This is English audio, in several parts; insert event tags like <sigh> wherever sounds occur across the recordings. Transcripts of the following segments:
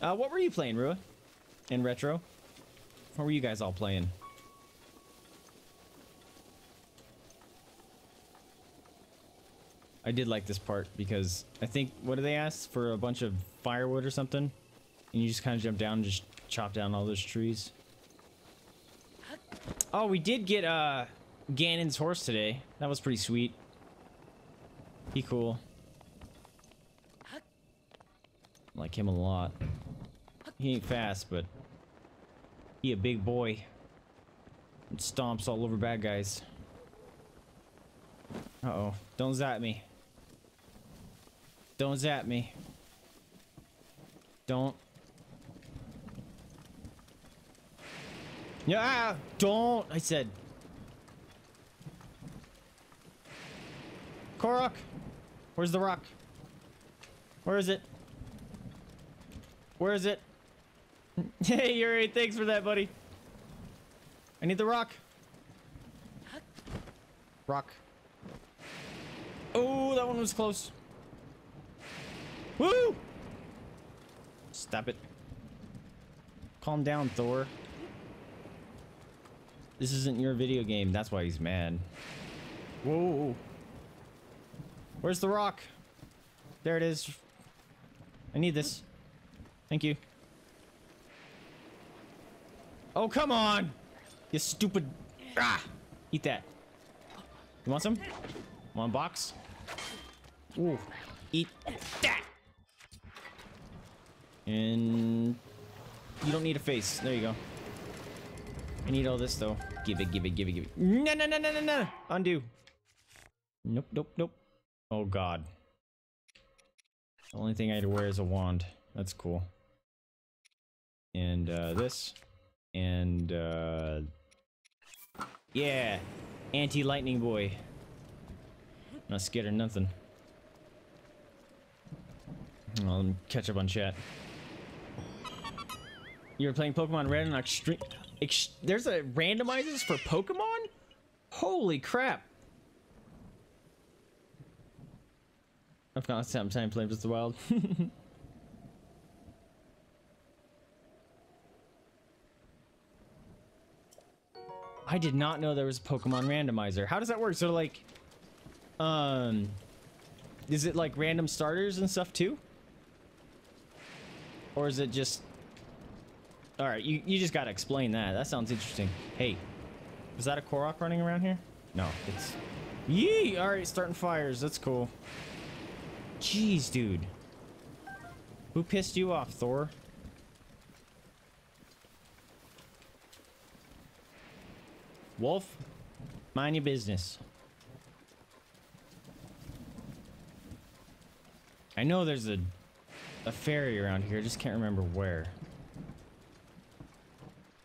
Uh, what were you playing, Rua? In retro? What were you guys all playing? I did like this part because I think what do they ask for a bunch of firewood or something, and you just kind of jump down and just chop down all those trees. Oh, we did get uh Ganon's horse today. That was pretty sweet. He cool. Like him a lot. He ain't fast, but he a big boy. And stomps all over bad guys. Uh-oh. Don't zap me. Don't zap me. Don't. Yeah, ah, don't. I said. Korok, where's the rock? Where is it? Where is it? <laughs> hey, Yuri, thanks for that, buddy. I need the rock. Rock. Oh, that one was close. Woo! Stop it. Calm down, Thor. This isn't your video game. That's why he's mad. Whoa. Where's the rock? There it is. I need this. Thank you. Oh, come on! You stupid... Ah! Eat that. You want some? A box? Ooh. Eat that! And... You don't need a face. There you go. I need all this, though. Give it, give it, give it, give it. No, no, no, no, no, no! Undo. Nope, nope, nope. Oh, God. The only thing I had to wear is a wand. That's cool. And, uh, this. And, uh... Yeah! Anti-lightning boy. Not scared of nothing. Me catch up on chat. You were playing Pokemon Red and Extreme... Ex there's a randomizers for Pokemon? Holy crap! I've got some time playing with the Wild. <laughs> I did not know there was a Pokemon randomizer. How does that work? So like, um, is it like random starters and stuff too? Or is it just... Alright, you, you just gotta explain that. That sounds interesting. Hey, is that a Korok running around here? No, it's... Yee! Alright, starting fires. That's cool. Jeez, dude. Who pissed you off, Thor? Wolf, mind your business. I know there's a a fairy around here, I just can't remember where.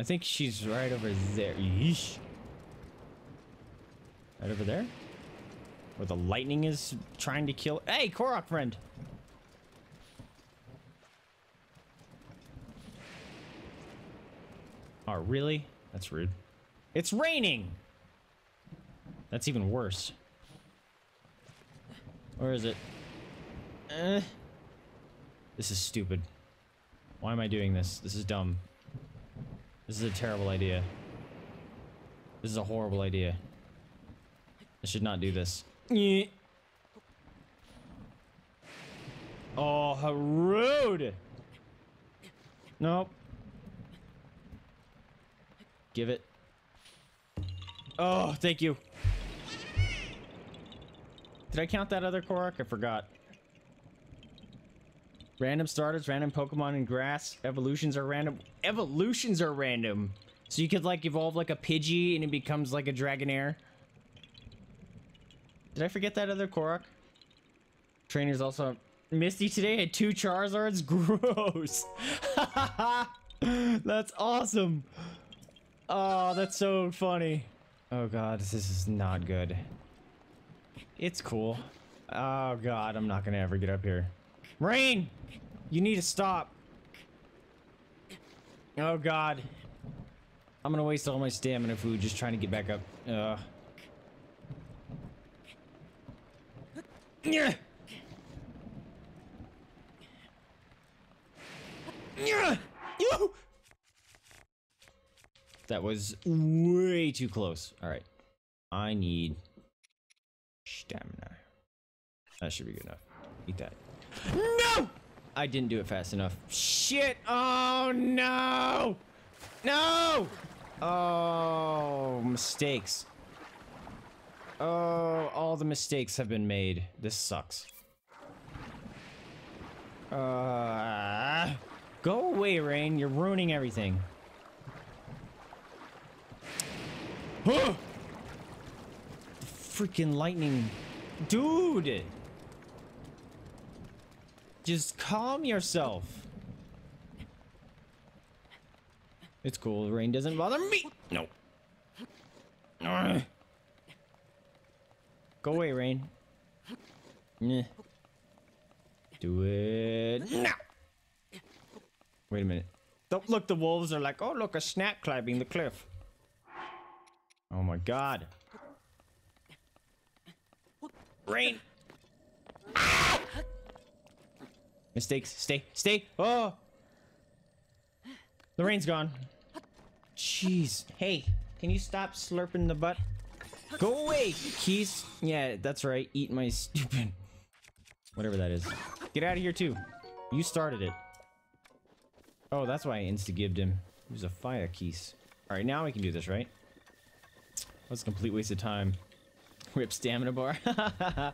I think she's right over there. Yeesh. Right over there? Where the lightning is trying to kill- Hey, Korok friend! Oh, really? That's rude. It's raining! That's even worse. Where is it? Eh. This is stupid. Why am I doing this? This is dumb. This is a terrible idea. This is a horrible idea. I should not do this. Oh, how rude! Nope. Give it. Oh, thank you. Did I count that other Korok? I forgot. Random starters, random Pokemon in grass. Evolutions are random. Evolutions are random. So you could like evolve like a Pidgey and it becomes like a Dragonair. Did I forget that other Korok? Trainers also... Misty today had two Charizards? <laughs> Gross. <laughs> that's awesome. Oh, that's so funny. Oh god, this is not good. It's cool. Oh god, I'm not gonna ever get up here. Rain! You need to stop. Oh god. I'm gonna waste all my stamina food just trying to get back up. Uh. Yeah! Yoo! That was way too close. All right. I need stamina. That should be good enough. Eat that. No! I didn't do it fast enough. Shit! Oh no! No! Oh, mistakes. Oh, all the mistakes have been made. This sucks. Uh, go away, Rain. You're ruining everything. Huh! Freaking lightning. Dude! Just calm yourself. It's cool. The Rain doesn't bother me. No. Go away, Rain. Do it now. Wait a minute. Don't look. The wolves are like, oh look, a snap climbing the cliff. Oh my god. Rain. Mistakes. Stay. Stay. Oh. The rain's gone. Jeez. Hey, can you stop slurping the butt? Go away, Keese. Yeah, that's right. Eat my stupid... <laughs> Whatever that is. Get out of here, too. You started it. Oh, that's why I insta-gibbed him. He was a fire Keese. Alright, now we can do this, right? That's a complete waste of time. Whip stamina bar. <laughs>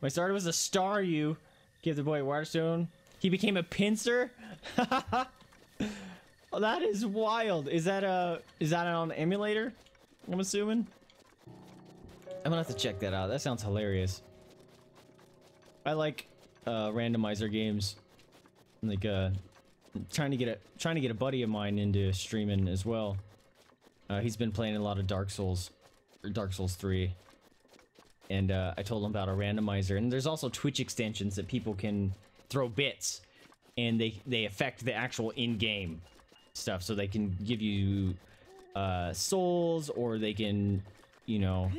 my starter was a Staryu. Give the boy a Waterstone. He became a Pinsir? <laughs> oh, that is wild. Is that a... Is that on emulator? I'm assuming? I'm gonna have to check that out. That sounds hilarious. I like uh, randomizer games. Like uh, trying to get a trying to get a buddy of mine into streaming as well. Uh, he's been playing a lot of Dark Souls, or Dark Souls 3. And uh, I told him about a randomizer. And there's also Twitch extensions that people can throw bits, and they they affect the actual in-game stuff. So they can give you uh, souls, or they can, you know,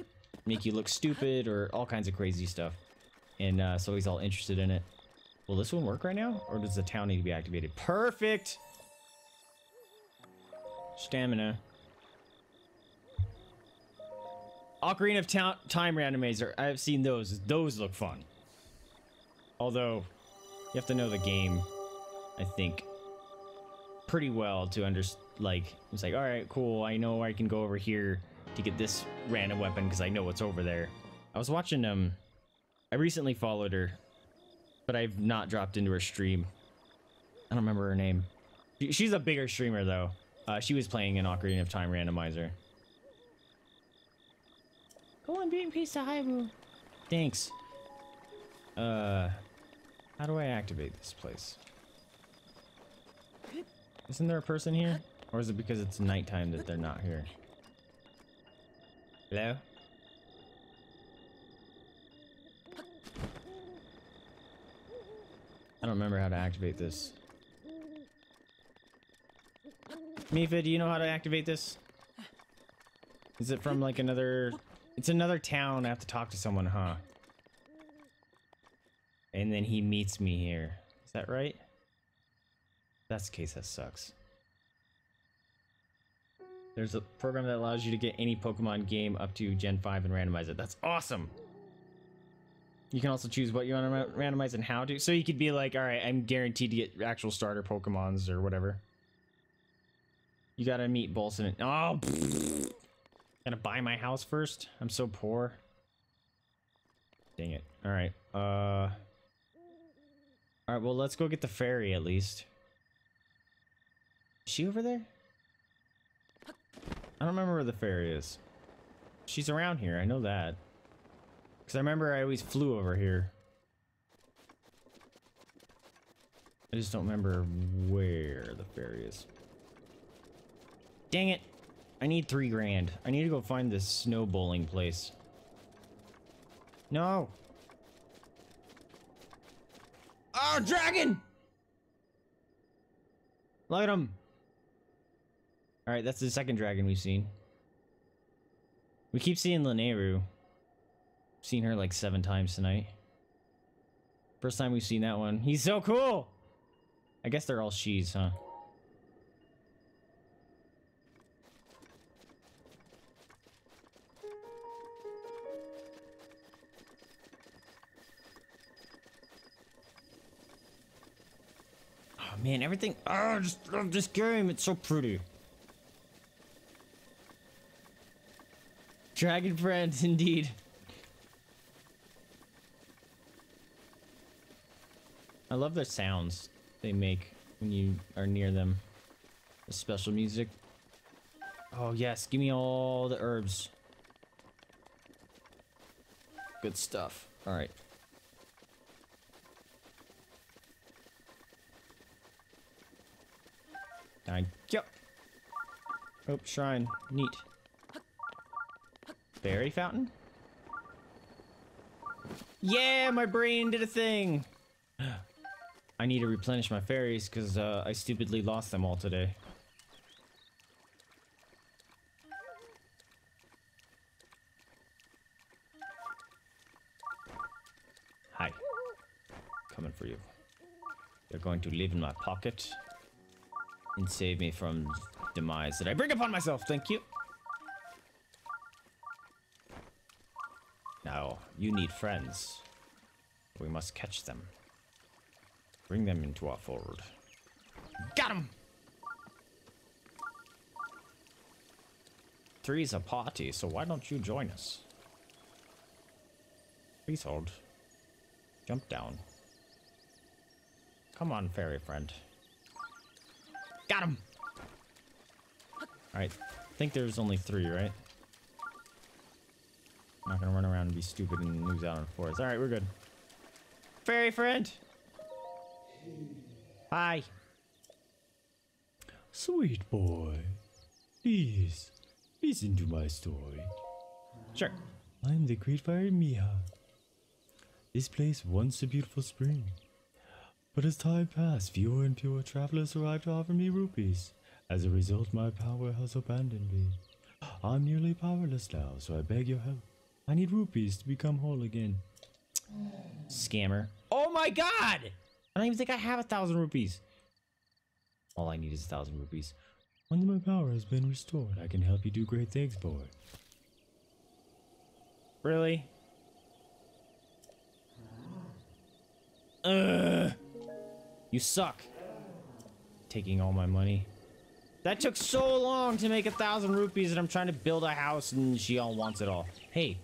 make you look stupid or all kinds of crazy stuff. And uh, so he's all interested in it. Will this one work right now? Or does the town need to be activated? Perfect! Stamina. Ocarina of Ta Time Randomizer. I have seen those. Those look fun. Although, you have to know the game, I think, pretty well to understand. Like, it's like, alright, cool, I know I can go over here to get this random weapon because I know what's over there. I was watching, um, I recently followed her, but I've not dropped into her stream. I don't remember her name. She's a bigger streamer, though. Uh, she was playing an Ocarina of Time randomizer. Go on, being piece of Hyrule. Thanks. Uh, how do I activate this place? Isn't there a person here? Or is it because it's nighttime that they're not here? Hello? I don't remember how to activate this. Mifa, do you know how to activate this? Is it from like another... It's another town. I have to talk to someone, huh? And then he meets me here. Is that right? That's the case, that sucks. There's a program that allows you to get any Pokemon game up to Gen 5 and randomize it. That's awesome. You can also choose what you want to randomize and how to. So you could be like, all right, I'm guaranteed to get actual starter Pokemons or whatever. You gotta meet Bolson. Oh, pfft. Gotta buy my house first. I'm so poor. Dang it. All right. Uh. All right. Well, let's go get the fairy at least. Is she over there? I don't remember where the fairy is. She's around here, I know that. Because I remember I always flew over here. I just don't remember where the fairy is. Dang it! I need three grand. I need to go find this snow bowling place. No! Oh, dragon! Look at him! Alright, that's the second dragon we've seen. We keep seeing Lanayru. Seen her like seven times tonight. First time we've seen that one. He's so cool! I guess they're all she's, huh? Man, everything. Oh, just love this game. It's so pretty. Dragon friends, <laughs> indeed. I love the sounds they make when you are near them. The special music. Oh yes, give me all the herbs. Good stuff. All right. Thank you. Oh, shrine. Neat. Fairy fountain? Yeah, my brain did a thing. <gasps> I need to replenish my fairies because uh, I stupidly lost them all today. Hi. Coming for you. You're going to live in my pocket and save me from demise that I bring upon myself. Thank you. Now, you need friends. We must catch them. Bring them into our fold. Got him! Three's a party, so why don't you join us? Please hold. Jump down. Come on, fairy friend. Got him! Alright, I think there's only three, right? I'm not gonna run around and be stupid and lose out on fours. Alright, we're good. Fairy friend! Hi. Sweet boy, please listen to my story. Sure. I am the great fairy Mija. This place once a beautiful spring, but as time passed, fewer and fewer travelers arrived to offer me rupees. As a result, my power has abandoned me. I'm nearly powerless now, so I beg your help. I need rupees to become whole again. Scammer. Oh my god! I don't even think I have a thousand rupees. All I need is a thousand rupees. Once my power has been restored, I can help you do great things, boy. Really? Ugh. You suck. Taking all my money. That took so long to make a thousand rupees and I'm trying to build a house and she all wants it all. Hey.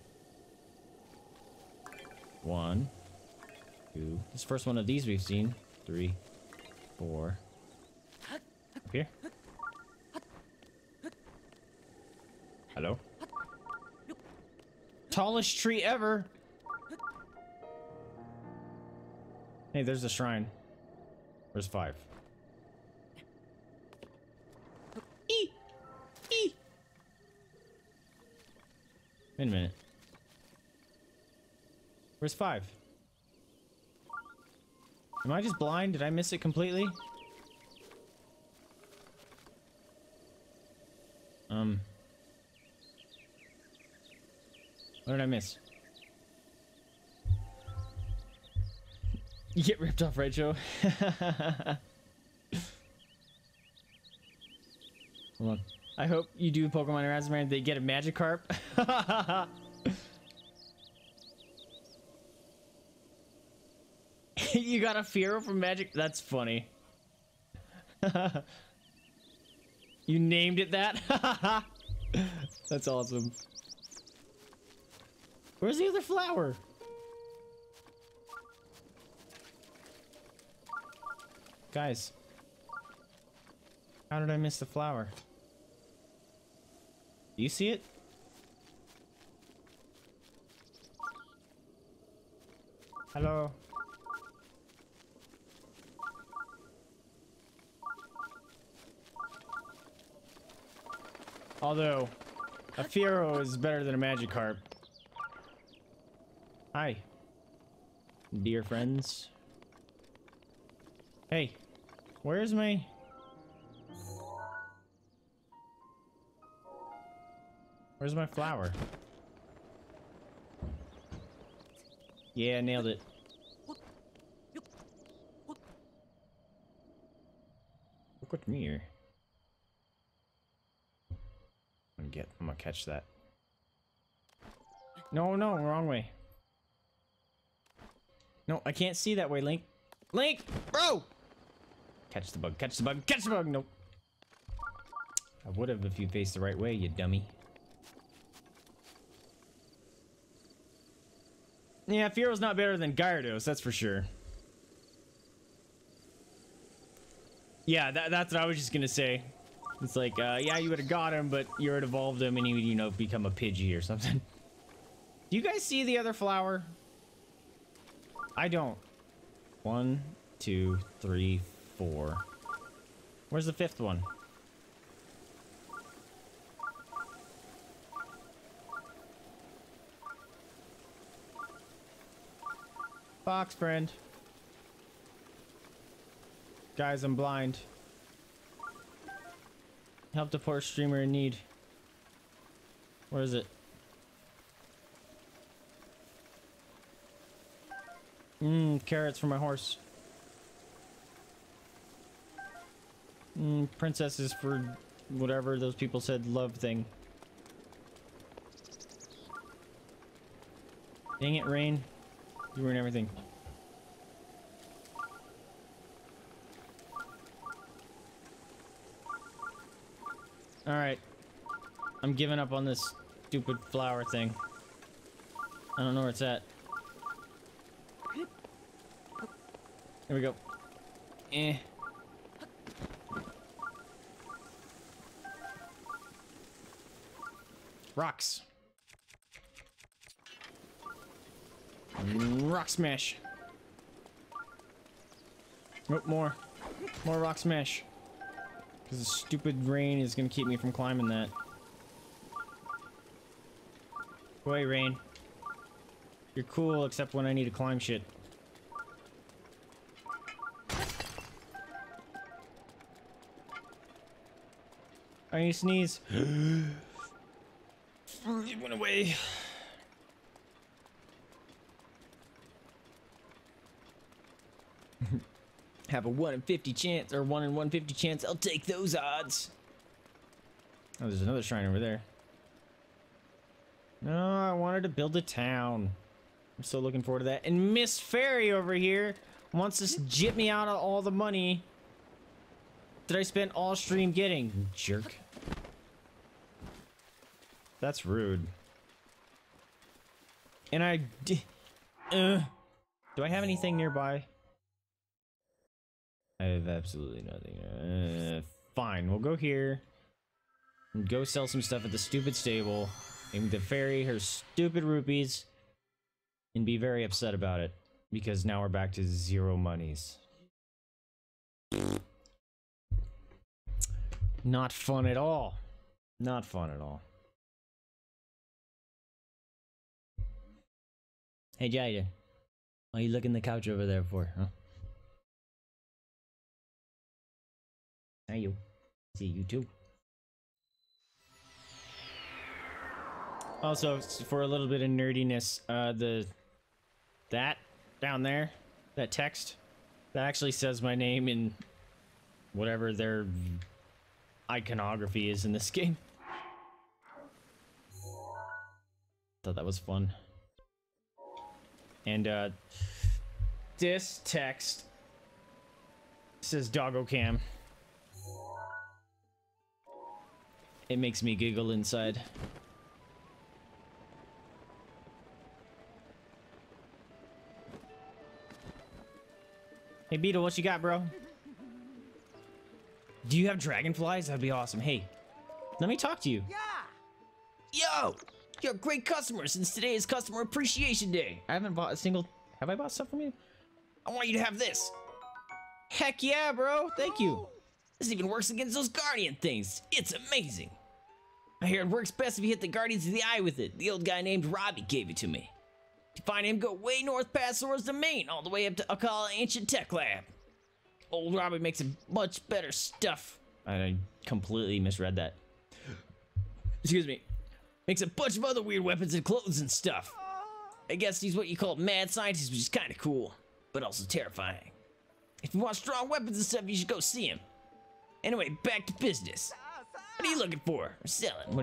One. Two. This is the first one of these we've seen. Three. Four. Here. Hello? Tallest tree ever. Hey, there's a shrine. Where's five? E! E! Wait a minute. Where's five? Am I just blind? Did I miss it completely? Um. What did I miss? You get ripped off, right, <laughs> Joe? Hold on. I hope you do Pokemon Raspberry they get a Magikarp. <laughs> you got a Fearow from Magic? That's funny. <laughs> you named it that? That's awesome. Where's the other flower? Guys. How did I miss the flower? Do you see it? Hello? Although, a Fearow is better than a Magikarp. Hi. Dear friends. Hey, where's my... Where's my flower? Yeah, nailed it. with me here. I'm gonna get. I'm gonna catch that. No, no, wrong way. No, I can't see that way, Link. Link, bro! Catch the bug, catch the bug, catch the bug! Nope. I would have if you faced the right way, you dummy. Yeah, Fearow's not better than Gyarados, that's for sure. Yeah, that, that's what I was just gonna say. It's like, uh, yeah, you would have got him, but you would have evolved him and he would, you know, become a Pidgey or something. <laughs> Do you guys see the other flower? I don't. One, two, three, four. Where's the fifth one? Fox friend. Guys, I'm blind. Help the poor streamer in need. Where is it? Mmm, carrots for my horse. Mmm, princesses for whatever those people said love thing. Dang it, Rain. You ruin everything. Alright. I'm giving up on this stupid flower thing. I don't know where it's at. Here we go. Eh. Rocks. Rock smash. Oh, more. More rock smash. Because the stupid rain is going to keep me from climbing that. Boy, rain. You're cool, except when I need to climb shit. I need to sneeze. <gasps> <laughs> it went away. <laughs> Have a 1 in 50 chance, or 1 in 150 chance. I'll take those odds. Oh, there's another shrine over there. No, I wanted to build a town. I'm still looking forward to that. And Miss Fairy over here wants to jip me out of all the money that I spent all stream getting. Jerk. That's rude. And I... Uh, do I have anything nearby? I have absolutely nothing. Uh, fine, we'll go here. And go sell some stuff at the stupid stable. And the fairy her stupid rupees. And be very upset about it. Because now we're back to zero monies. Not fun at all. Not fun at all. Hey, Jada. What are you looking the couch over there for, huh? Hey, you. See you too. Also, for a little bit of nerdiness, uh, the that down there, that text, that actually says my name in whatever their iconography is in this <laughs> game. Thought that was fun. And uh, this text says Doggo Cam. It makes me giggle inside. Hey Beetle, what you got, bro? Do you have dragonflies? That'd be awesome. Hey, let me talk to you. Yeah. Yo! You're a great customer since today is Customer Appreciation Day. I haven't bought a single... Have I bought stuff from you? I want you to have this. Heck yeah, bro. Thank you. This even works against those Guardian things. It's amazing. I hear it works best if you hit the Guardians of the Eye with it. The old guy named Robbie gave it to me. To find him, go way north past Zora's Domain, all the way up to Akkala Ancient Tech Lab. Old Robbie makes a much better stuff. I completely misread that. Excuse me. Makes a bunch of other weird weapons and clothes and stuff. I guess he's what you call mad scientist, which is kind of cool, but also terrifying. If you want strong weapons and stuff, you should go see him. Anyway, back to business. What are you looking for? Or selling? What